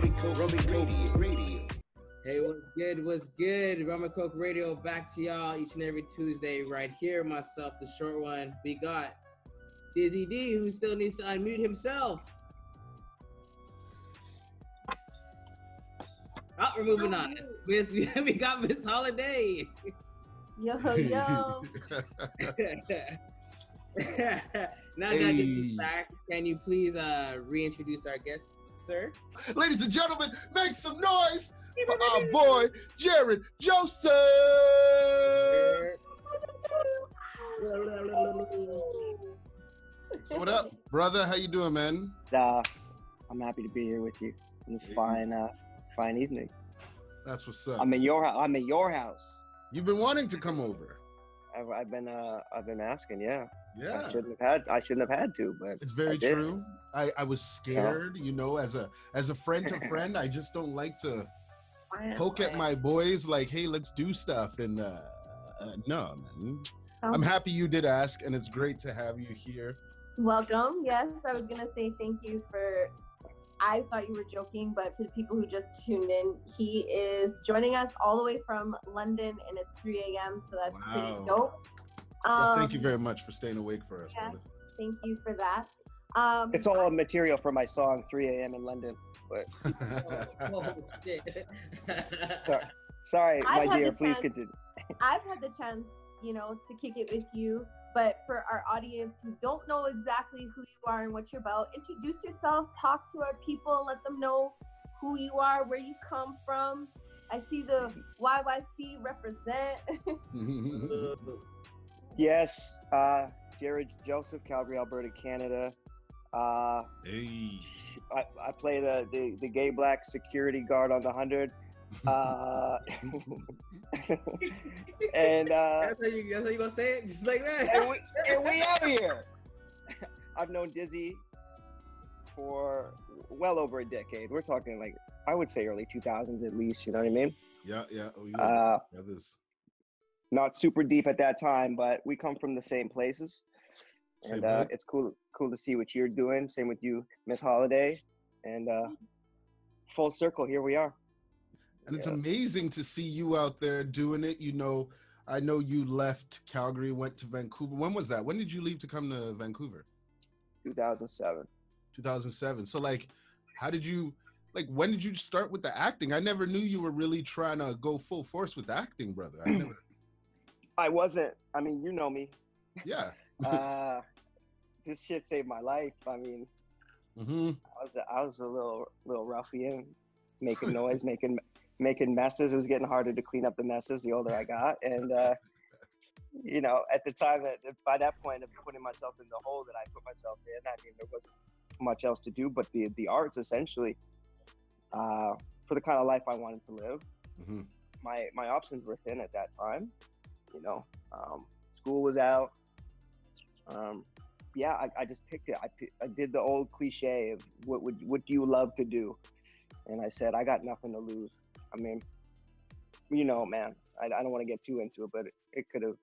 Rummy Coke, Rummy Coke Radio. Hey, what's good? What's good? Rum and Coke Radio back to y'all each and every Tuesday right here. Myself, the short one. We got Dizzy D, who still needs to unmute himself. Oh, we're moving on. Miss, we got Miss Holliday. Yo, yo. now that you back, can you please uh, reintroduce our guest, sir? Ladies and gentlemen, make some noise for our boy Jarod Joseph. So what up, brother? How you doing, man? Uh, I'm happy to be here with you on this fine, uh, fine evening. That's what's up. I'm in your, house. I'm in your house. You've been wanting to come over. I've, I've been, uh, I've been asking. Yeah. Yeah. I shouldn't have had, I shouldn't have had to, but It's very I true. I, I was scared, you know, as a as a friend to friend, I just don't like to poke at my boys like, hey, let's do stuff. And uh, uh no, man. Oh. I'm happy you did ask, and it's great to have you here. Welcome. Yes, I was gonna say thank you for. I thought you were joking, but for the people who just tuned in, he is joining us all the way from London, and it's 3 a.m. So that's Wow. pretty dope. Well, thank you Um, very much for staying awake for us, yeah. brother. Thank you for that. Um, it's all material for my song 3 a.m. in London. But oh, sorry, sorry my dear, please chance- continue. I've had the chance, you know, to kick it with you. But for our audience who don't know exactly who you are and what you're about, introduce yourself, talk to our people, let them know who you are, where you come from. I see the YYC represent. Yes, uh, Jarod Joseph, Calgary, Alberta, Canada. Uh, hey. I, I play the, the, the gay black security guard on the 100. Uh, and uh, that's, how you, that's how you gonna say it? Just like that? and, we, and we out here. I've known Dizzy for well over a decade. We're talking like I would say early 2000s at least. You know what I mean? Yeah, yeah. Oh, yeah. Uh, Brothers. Not super deep at that time, but we come from the same places, and uh, it's cool cool to see what you're doing. Same with you, Miss Holliday, and uh, full circle. Here we are. And it's Yeah. amazing to see you out there doing it. You know, I know you left Calgary, went to Vancouver. When was that? When did you leave to come to Vancouver? 2007. 2007. So, like, how did you, like, when did you start with the acting? I never knew you were really trying to go full force with acting, brother. I never, I wasn't. I mean, you know me. yeah. Uh, this shit saved my life. I mean, hmm I was I was a little little ruffian, making noise, making making messes. It was getting harder to clean up the messes the older I got, and uh, you know, at the time that by that point of putting myself in the hole that I put myself in, I mean, there wasn't much else to do but the the arts essentially. Uh, for the kind of life I wanted to live, hmm my my options were thin at that time. You know, um, school was out. Um, yeah, I, I just picked it. I, I did the old cliche of what would what do you love to do, and I said I got nothing to lose. I mean, you know, man, I, I don't want to get too into it, but it, it could have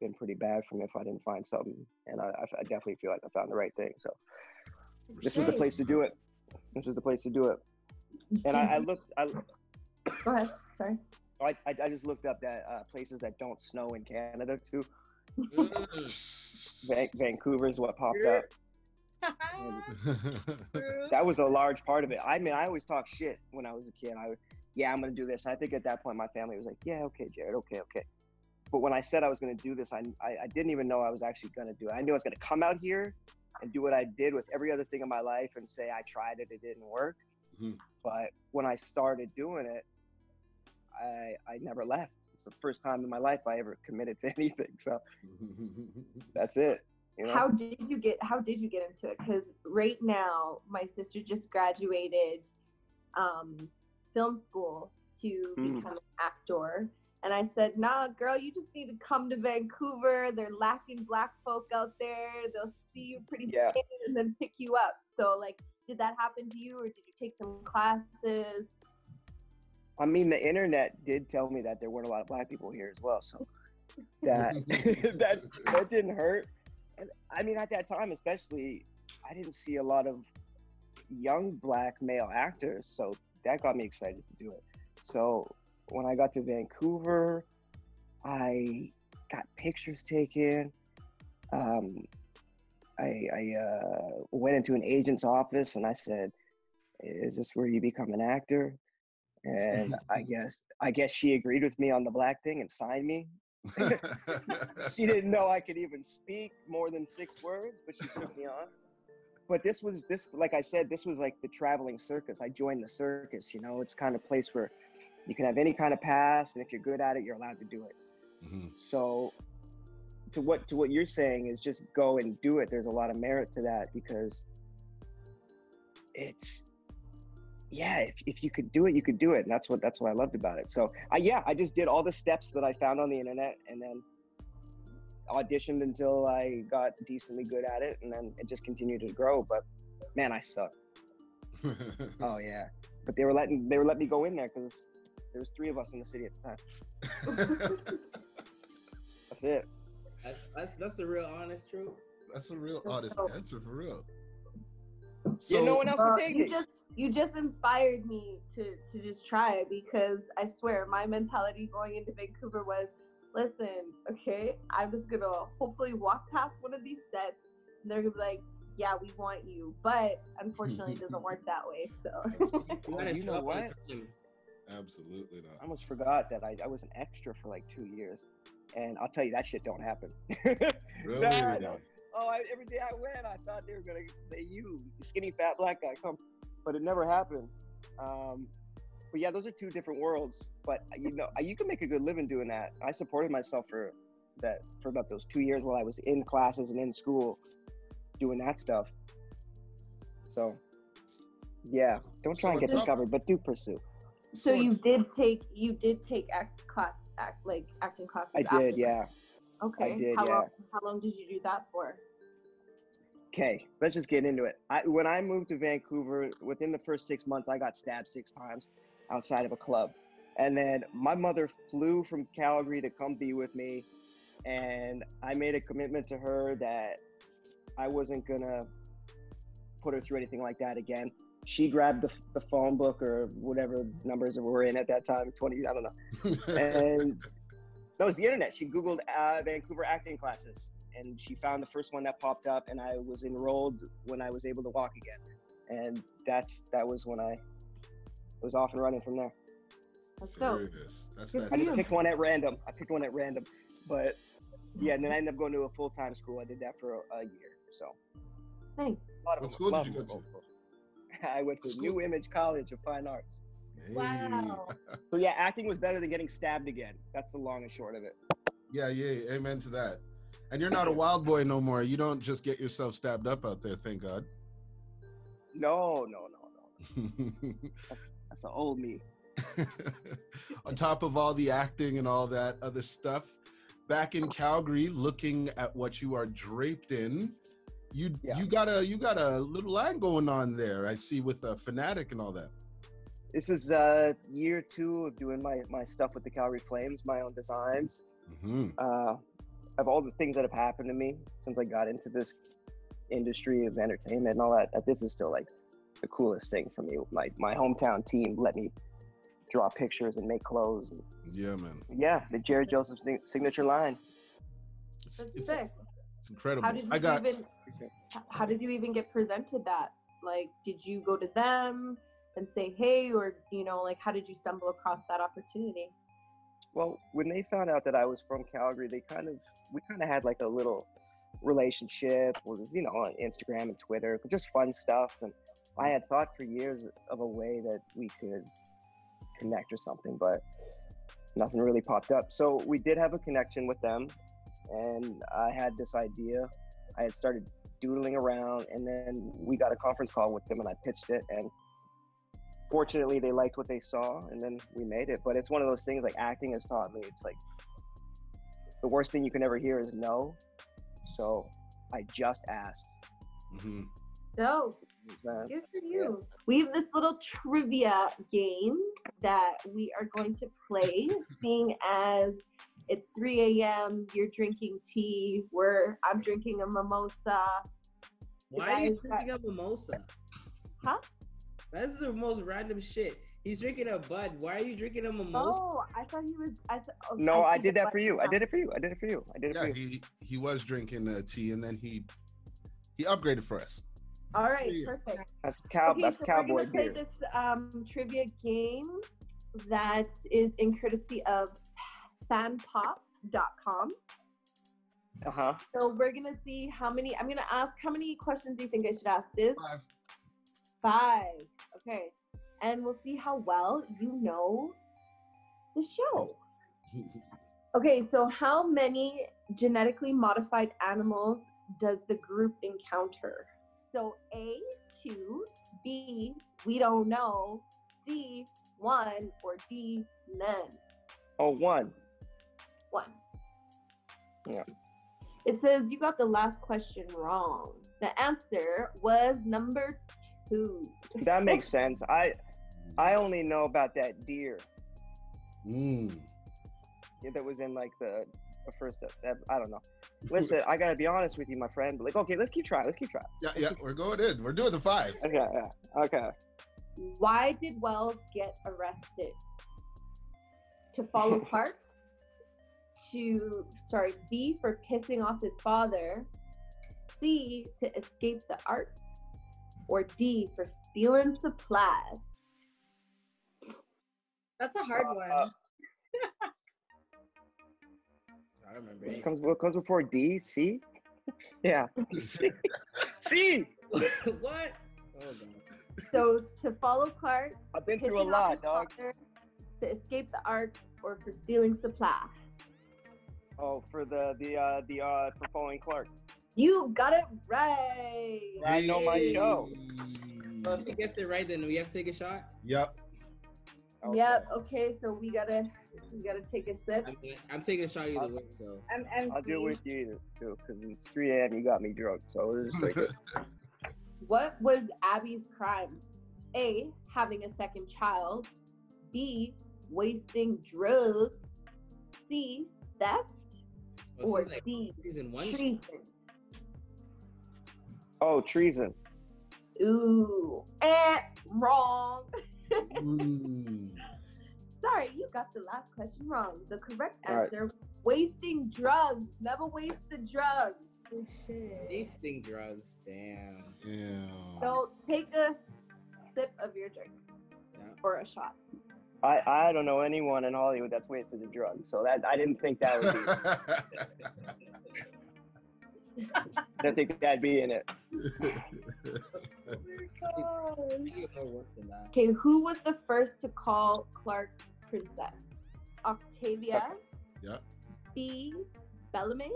been pretty bad for me if I didn't find something, and I, I, definitely feel like I found the right thing. So this was the place to do it. This was the place to do it. And I, I looked, I, Go ahead. Sorry. I, I I just looked up that uh, places that don't snow in Canada too. Mm. Van- Vancouver is what popped up. That was a large part of it. I mean, I always talk shit when I was a kid. I would, yeah, I'm gonna do this. And I think at that point, my family was like, yeah, okay, Jarod, okay, okay. But when I said I was gonna do this, I, I I didn't even know I was actually gonna do it. I knew I was gonna come out here and do what I did with every other thing in my life and say I tried it, it didn't work. Mhm. But when I started doing it, I I never left. It's the first time in my life I ever committed to anything. So that's it. You know? How did you get? How did you get into it? Because right now, my sister just graduated um, film school to Mm. become an actor, and I said, "Nah, girl, you just need to come to Vancouver. They're lacking black folk out there. They'll see you pretty Yeah. soon and then pick you up." So, like, did that happen to you, or did you take some classes? I mean, the internet did tell me that there weren't a lot of black people here as well, so that that that didn't hurt. And I mean, at that time, especially, I didn't see a lot of young black male actors, so that got me excited to do it. So when I got to Vancouver, I got pictures taken. Um, I, I uh, went into an agent's office and I said, "Is this where you become an actor?" And I guess I guess she agreed with me on the black thing and signed me. she didn't know I could even speak more than six words, but she took me on. But this was this, like I said, this was like the traveling circus. I joined the circus. You know, it's kind of place where you can have any kind of pass, and if you're good at it, you're allowed to do it. Mhm. So, to what to what you're saying is just go and do it. There's a lot of merit to that because it's yeah. If, if you could do it, you could do it, and that's what that's what I loved about it. So, I yeah, I just did all the steps that I found on the internet, and then auditioned until I got decently good at it, and then it just continued to grow. But man, I suck. Oh yeah, but they were letting they were letting me go in there because there was three of us in the city at the time. That's it. That's, that's that's the real honest truth. That's a real honest answer for real. yeah, no one else Well, would uh, take you it. just you just inspired me to to just try it because I swear my mentality going into Vancouver was, listen, okay, I'm just gonna hopefully walk past one of these sets and they're gonna be like, yeah, we want you, but unfortunately, it doesn't work that way. So You Oh, you know what? time. Absolutely I almost forgot that I, I was an extra for like two years, and I'll tell you that shit don't happen. Really? Nah, no. Oh, I, every day I went, I thought they were gonna say you, skinny fat black guy, come, but it never happened. Um, but yeah, those are two different worlds. But you know, you can make a good living doing that. I supported myself for that for about those two years while I was in classes and in school, doing that stuff. So, yeah, don't try So and get discovered, but do pursue. so you did take you did take act class act like acting classes. I did, yeah. Okay. I did, how yeah. long how long did you do that for? Okay, let's just get into it. I, when I moved to Vancouver, within the first six months, I got stabbed six times outside of a club. And then my mother flew from Calgary to come be with me. And I made a commitment to her that I wasn't going to put her through anything like that again. She grabbed the, the phone book or whatever numbers that were in at that time 20, I don't know. And that was the internet. She Googled uh, Vancouver acting classes and she found the first one that popped up and I was enrolled when I was able to walk again. And that's that was when I was off and running from there. Let's go. Serious. That's that. I just you. picked one at random. I picked one at random. But yeah, and then I ended up going to a full time school. I did that for a, a year. So Thanks. a lot of What school did you go to? I went to School? New Image College of Fine Arts. Hey. Wow. So yeah, acting was better than getting stabbed again. That's the long and short of it. Yeah, yeah. Amen to that. And you're not a wild boy no more. You don't just get yourself stabbed up out there, thank God. No, no, no, no. That's the old me. On top of all the acting and all that other stuff, back in Calgary, looking at what you are draped in, you Yeah. you got a you got a little line going on there. I see with a fanatic and all that. This is uh year two of doing my my stuff with the Calgary Flames, my own designs. hmm uh, of all the things that have happened to me since I got into this industry of entertainment and all that, that this is still like the coolest thing for me. My my hometown team let me draw pictures and make clothes. And Yeah, man. yeah, the Jarod Joseph signature line. It's, it's, it's incredible. How did you I got even how did you even get presented that? Like did you go to them and say, "Hey," or you know, like how did you stumble across that opportunity? Well, when they found out that I was from Calgary, they kind of we kind of had like a little relationship was you know on Instagram and Twitter, just fun stuff. And I had thought for years of a way that we could connect or something, but nothing really popped up. So we did have a connection with them, and I had this idea. I had started doodling around, and then we got a conference call with them, and I pitched it, and fortunately they liked what they saw and then we made it but it's one of those things like acting has taught me it's like the worst thing you can ever hear is no so i just asked mhm. No, man. good for you. We have this little trivia game that we are going to play, seeing as it's 3 a.m. You're drinking tea. We're I'm drinking a mimosa. Why are you guys got- drinking a mimosa? Huh? That's the most random shit. He's drinking a Bud. Why are you drinking a mimosa? Oh, I thought he was. I th- oh, No, I see did that for you. I did it for you. I did it for you. I did it Yeah, for you. he he was drinking uh, tea, and then he he upgraded for us. All right, Yeah. perfect. That's cow. okay, that's so cowboy we're gonna play beer. this um, trivia game that is in courtesy of fanpop.com. Uh huh. So we're gonna see how many. I'm gonna ask how many questions do you think I should ask this? Five. Five. Okay, and we'll see how well you know the show. Okay, so how many genetically modified animals does the group encounter? So A, two, B, we don't know, C, one, or D, none. Oh, one. One. Yeah. It says you got the last question wrong. The answer was number two. That makes sense. I I only know about that deer Mm. that was in like the, the first. ep- I don't know. Listen, I gotta be honest with you, my friend. But like, okay, let's keep trying. Let's keep trying. Yeah, yeah, we're going in. We're doing the five. Okay, yeah, okay. Why did Wells get arrested? To follow Clarke? To, sorry, B, for pissing off his father? C, to escape the ark? Or D, for stealing supplies? That's a hard Uh, one. I don't remember. What comes what comes before D? C? Yeah. C. C. what? Oh. So, to follow Clarke, I've been through a lot, his dog. father, to escape the ark, or for stealing supplies? Oh, for the the uh the uh for following Clarke. You got it right. I know my show. So if he gets it right, then we have to take a shot. Yep. Okay. Yep. Okay, so we gotta we gotta take a sip. I'm, gonna- I'm taking a shot either way. So I'm empty. I'll do it with you too, because it's 3 a.m. You got me drunk, so we'll just drink it. What was Abby's crime? A. Having a second child. B. Wasting drugs. C. Theft. oh, Or like D. season one. Treason. Oh, treason. Ooh. Eh, wrong. Mm. Sorry, you got the last question wrong. The correct All right. answer wasting drugs. Never waste the drugs. Shit. Tasting drugs. Damn. Yeah. So take a sip of your drink Yeah. or a shot. I I don't know anyone in Hollywood that's wasted a drug, so that I didn't think that would be. I didn't think that'd be in it. Oh I think it more worse than that. Okay, who was the first to call Clarke princess? Octavia. Yeah. B. Bellamy.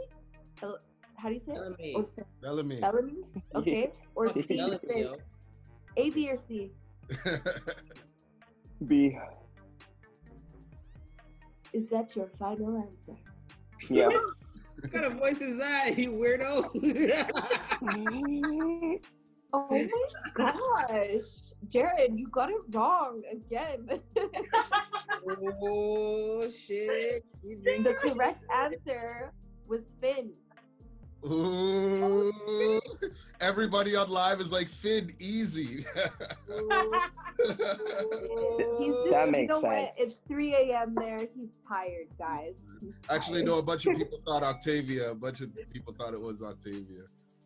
Bel- how do you say it? Bellamy. Bellamy. Bellamy. Okay. Or Fuck C. Bellamy, A, B, or C. B. Is that your final answer? Yeah. What kind of voice is that, you weirdo? Oh my gosh. Jarod, you got it wrong again. oh shit! The correct answer was Finn. Ooh. Everybody on live is like Finn, easy. He's just, That you makes know what? sense. It's 3 a.m. there. He's tired, guys. He's Actually, tired. no. A bunch of people thought Octavia. A bunch of people thought it was Octavia.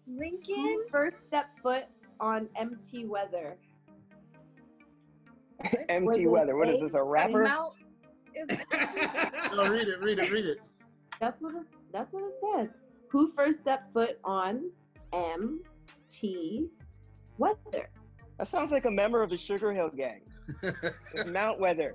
Lincoln? Hmm? First step foot on MT Weather? Was Empty weather. What is this? A rapper? Mount is No, read it. Read it. Read it. That's what it, that's what it said. Who first stepped foot on MT Weather? That sounds like a member of the Sugarhill Gang. It's Mount Weather.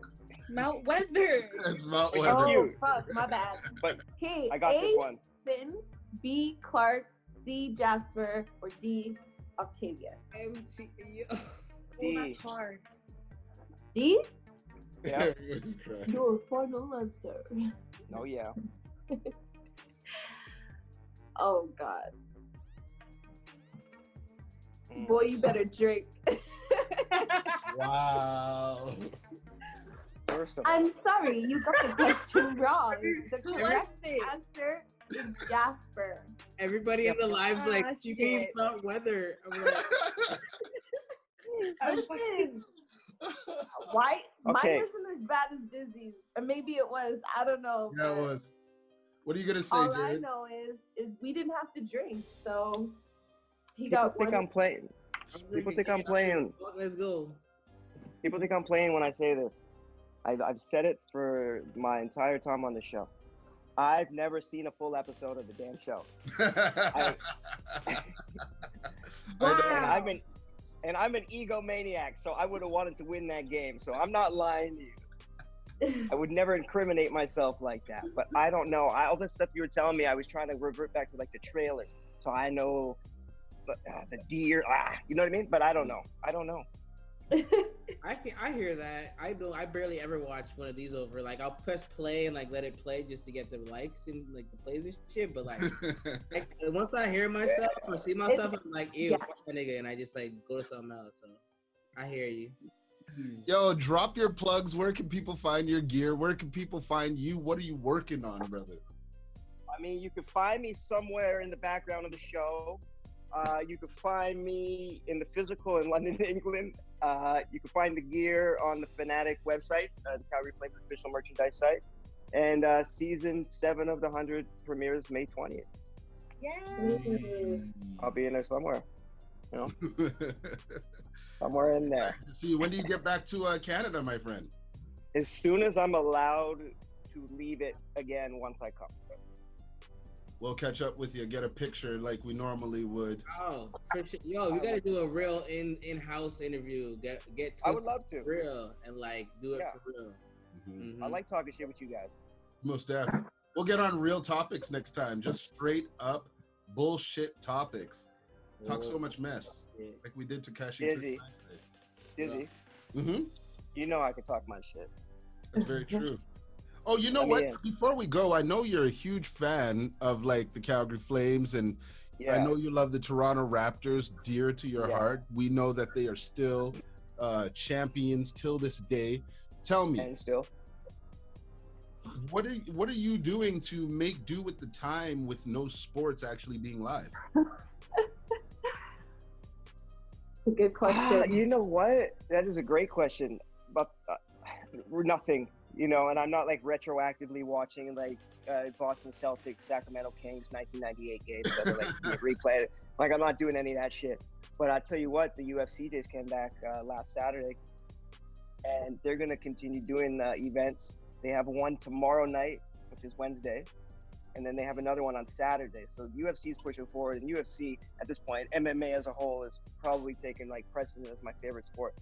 Mount Weather. It's Mount Like, Weather. Oh, fuck, my bad. But hey, I got A, this one. Finn, B, Clarke, C, Jasper, or D, Octavia. MT yo. Oh, D. that's hard. D, Yeah. Everyone's crying. your final answer. Oh yeah. Oh, God. Mm. Boy, you better drink. Wow. First of all, I'm sorry, you got the question wrong. The Who correct answer is Jasper. Everybody in the live's like, Ah, you mean shit. about weather. I'm like, Listen, why? Okay. Mine wasn't as bad as Dizzy's, or maybe it was. I don't know. yeah, it was. What are you gonna say, All I know is, is we didn't have to drink, so he People got think. I'm playing. People think I'm playing. Let's go. People think I'm playing when I say this. I've, I've said it for my entire time on the show. I've never seen a full episode of the damn show. I know. and I'm an and I'm an egomaniac, so I would have wanted to win that game. So I'm not lying to you. I would never incriminate myself like that. But I don't know. I, all the stuff you were telling me, I was trying to revert back to like the trailers, so I know but, uh, the deer. Ah, you know what I mean? But I don't know. I don't know. I can I hear that. I don't. I barely ever watch one of these over. Like I'll press play and like let it play just to get the likes and like the plays and shit. But like I- once I hear myself or see myself, I'm like, ew, Yeah. fuck that nigga, and I just like go to something else. So I hear you. Yo, drop your plugs. Where can people find your gear? Where can people find you? What are you working on, brother? I mean, you can find me somewhere in the background of the show. Uh, you can find me in the physical in London, England. Uh, you can find the gear on the Fanatic website, uh, the Calgary Flames official merchandise site. And uh, season seven of the 100 premieres May 20th. Yeah. I'll be in there somewhere, somewhere in there. See, when do you get back to uh, Canada, my friend? As soon as I'm allowed to leave it again once I come. We'll catch up with you, get a picture like we normally would. Oh, for sure. Yo, we gotta do a real in in house interview. Get get I would love to. real and like do it Yeah. for real. Mhm. I Mhm. like talking shit with you guys. Most def. We'll get on real topics next time. Just straight up bullshit topics. Talk so much mess like we did to Kashi. Dizzy. Dizzy, Mm-hmm. you know I can talk my shit. That's very true. Oh, you know I what? Before we go, I know you're a huge fan of like the Calgary Flames, and Yeah. I know you love the Toronto Raptors, dear to your Yeah. heart. We know that they are still uh, champions till this day. Tell me, And still. what are what are you doing to make do with the time with no sports actually being live? A good Ah, question. you know what? That is a great question. But uh, nothing, you know, and I'm not like retroactively watching like uh, Boston Celtics, Sacramento Kings 1998 games that are like replayed. Like I'm not doing any of that shit. But I tell you what, the UFC just came back uh, last Saturday, and they're gonna continue doing uh, events. They have one tomorrow night, which is Wednesday, and then they have another one on Saturday. So UFC is pushing forward, and UFC at this point, MMA as a whole is probably taking like precedent as my favorite sport.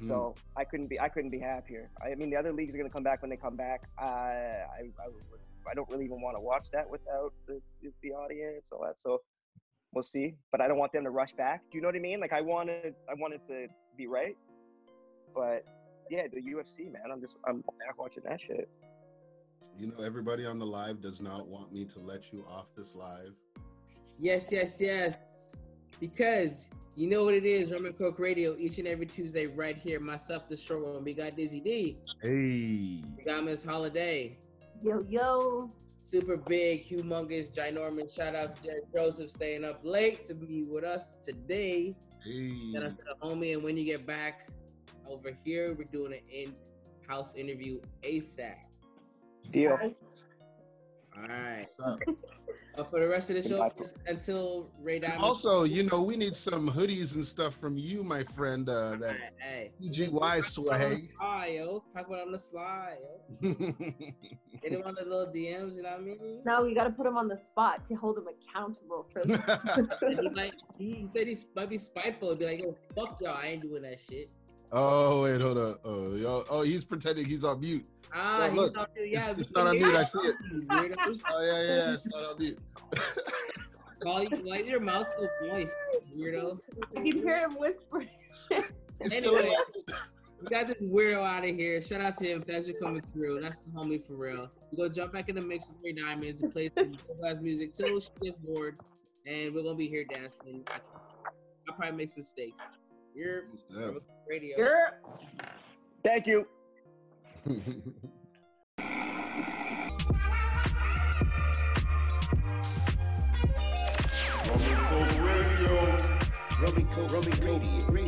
Mhm. So I couldn't be I couldn't be happier. I mean, the other leagues are gonna come back when they come back. Uh, I I, would, I don't really even want to watch that without the, the, the audience all that. So we'll see. But I don't want them to rush back. Do you know what I mean? Like I wanted I wanted to be right, but yeah, the UFC man. I'm just I'm back watching that shit. You know, everybody on the live does not want me to let you off this live. Yes, yes, yes. Because you know what it is, Rum and Coke Radio, each and every Tuesday, right here. Myself, the short one. We got Dizzy D. Hey, We got Miss Holliday. Yo, yo. Super big, humongous, ginormous. Shout out to Jerry Joseph staying up late to be with us today. hey. Shout out to the homie. And when you get back over here, we're doing an in-house interview ASAP. Deal. All right. What's up? Uh, for the rest of the show, just until Ray And Diamond. also, you know, we need some hoodies and stuff from you, my friend. Uh, that hey, PGY swag. Ah, yo, talk about on the slide, yo. Hit him on the little DMs, you know what I mean? No, we got to put him on the spot to hold him accountable for He might, he said he might be spiteful. He'd be like, yo, fuck y'all, I ain't doing that shit. Oh wait, hold up. Oh, yo, oh, he's pretending he's on mute. Ah, Well, he's look, not, yeah, it's- it's not on mute, I see it. Oh yeah, yeah, yeah, it's not on mute. Why, why is your mouth so moist, weirdo? I can hear him whispering. Anyway. alive. We got this weirdo out of here. Shout out to him. Thanks for coming through. That's the homie for real. We go jump back in the mix with Rae Diamendz and play some glass music till she gets bored. And we're gonna be here dancing. I, I'll probably make some steaks. You're Stuff. radio. You're Thank you. Roman Code Radio. Roman Code Radio. Radio.